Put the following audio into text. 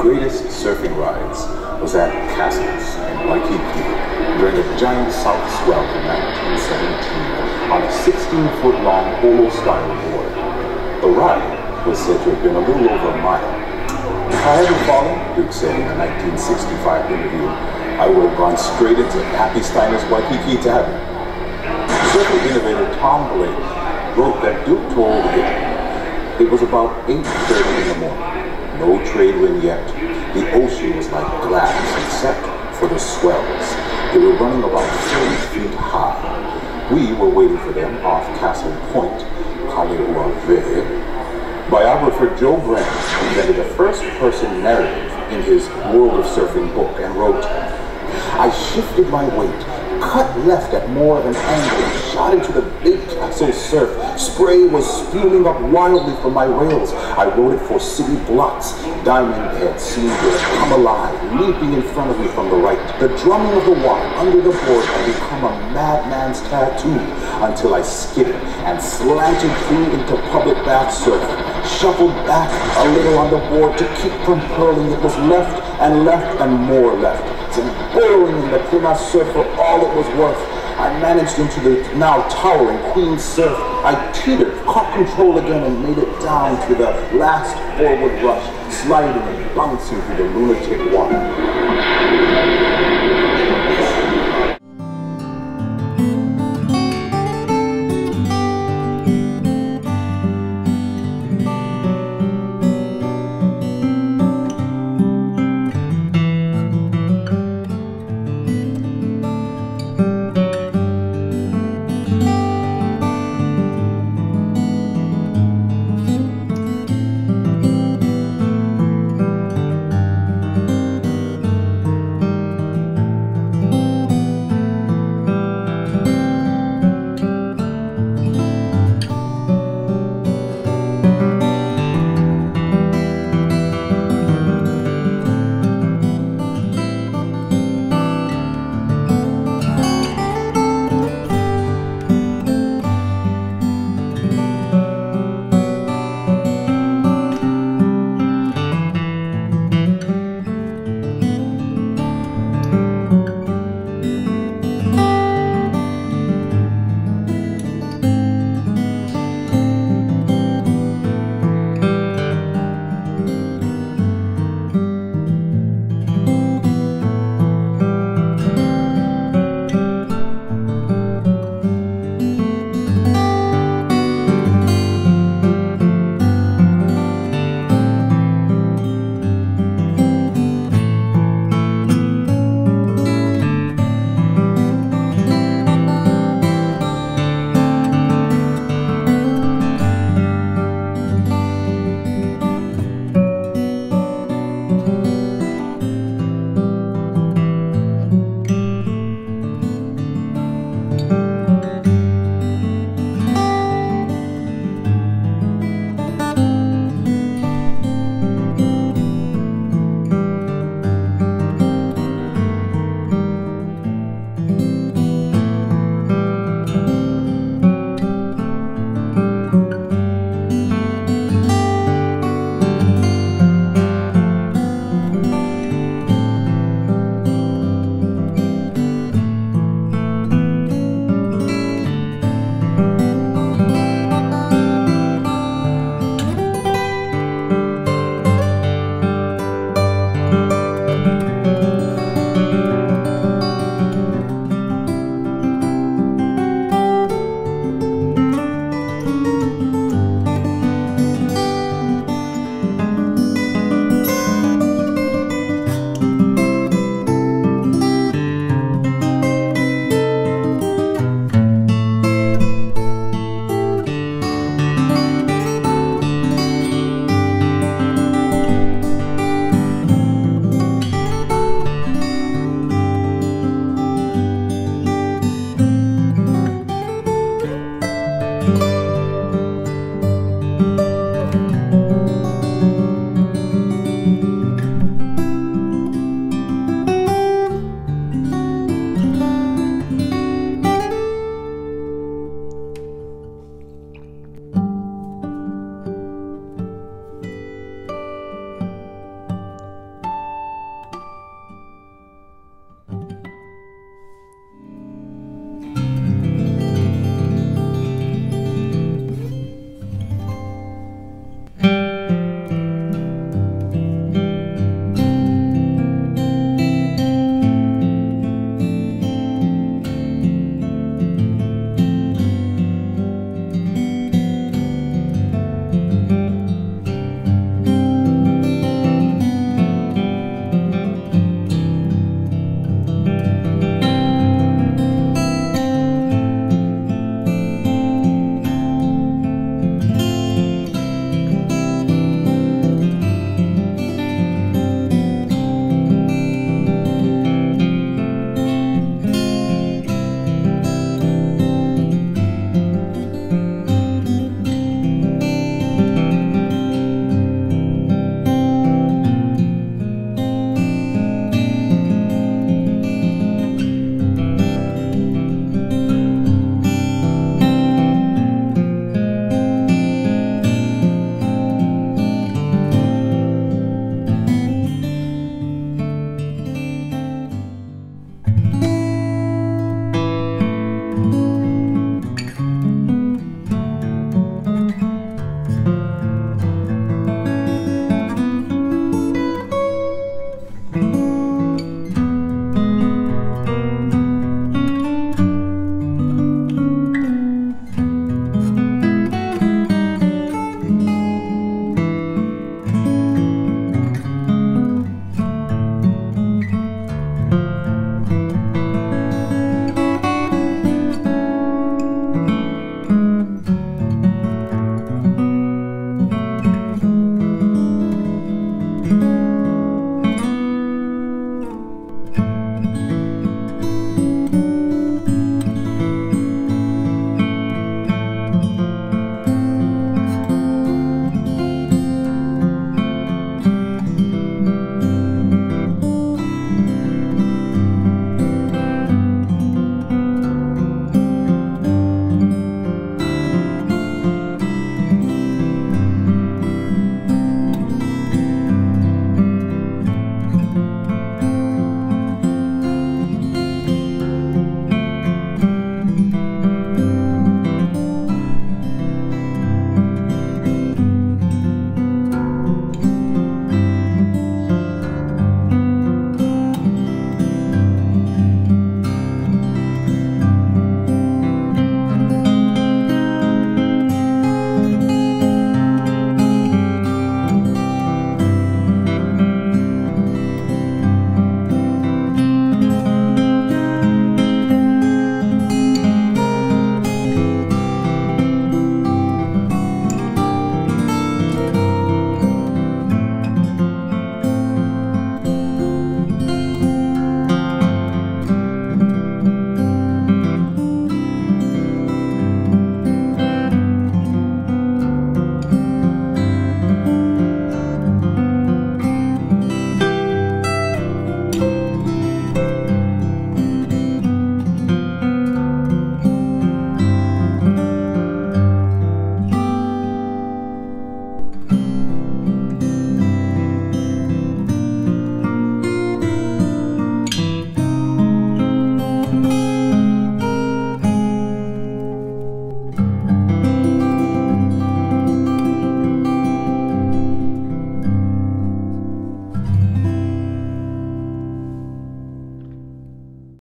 surfing rides was at Castles in Waikiki during a giant south swell in 1917 on a 16-foot long olo-style board. The ride was said to have been a little over a mile. If I hadn't fallen, Duke said in a 1965 interview, I would have gone straight into Happy Steiner's Waikiki Tavern. Surfing innovator Tom Blake wrote that Duke told him it was about 8.30 in the morning. No trade wind yet. The ocean was like glass except for the swells. They were running about 30 feet high. We were waiting for them off Castle Point, Kailua Biographer Joe Grant invented a first-person narrative in his World of Surfing book and wrote, I shifted my weight cut left at more of an angle shot into the big castle surf. Spray was spewing up wildly from my rails. I rode it for city blocks. Diamond Head seemed to come alive, leaping in front of me from the right. The drumming of the water under the board had become a madman's tattoo until I skidded and slanted through into public bath surf. Shuffled back a little on the board to keep from curling. It was left and left and more left and burrowing in the Plymouth surf for all it was worth. I managed into the now towering Queen's surf. I teetered, caught control again, and made it down to the last forward rush, sliding and bouncing through the lunatic water.